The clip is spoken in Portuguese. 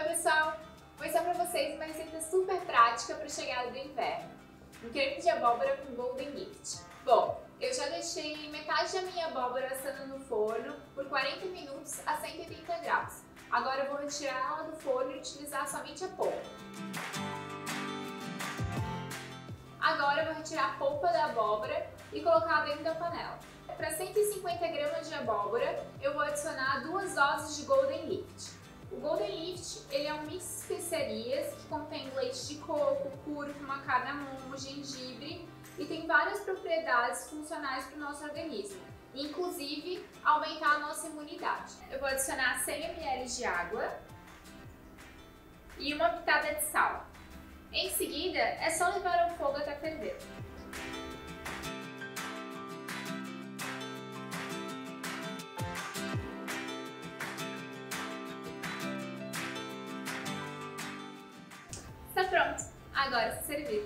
Oi pessoal, vou ensinar para vocês uma receita super prática para a chegada do inverno. Um creme de abóbora com Golden Gift. Bom, eu já deixei metade da minha abóbora assando no forno por 40 minutos a 180 graus. Agora eu vou retirar ela do forno e utilizar somente a polpa. Agora eu vou retirar a polpa da abóbora e colocar dentro da panela. Para 150 gramas de abóbora, eu vou adicionar duas doses de Golden Lift. O Golden Lift ele é um mix de especiarias que contém leite de coco, cúrcuma, cardamomo, gengibre e tem várias propriedades funcionais para o nosso organismo, inclusive aumentar a nossa imunidade. Eu vou adicionar 100 ml de água e uma pitada de sal. Em seguida, é só levar ao fogo até ferver. Agora se servir.